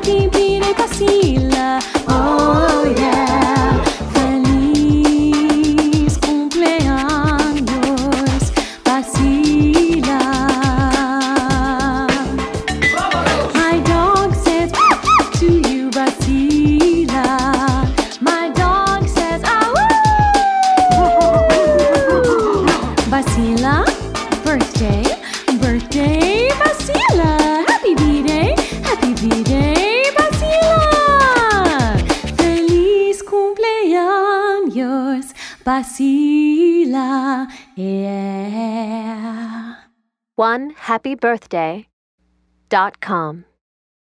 Birthday, pinagpasila Oh yeah. My dog says to you Bazila. My dog says ah, Bazila birthday birthday Bazila. Happy birthday yours, Bazila, yeah. One happy birthday dot com.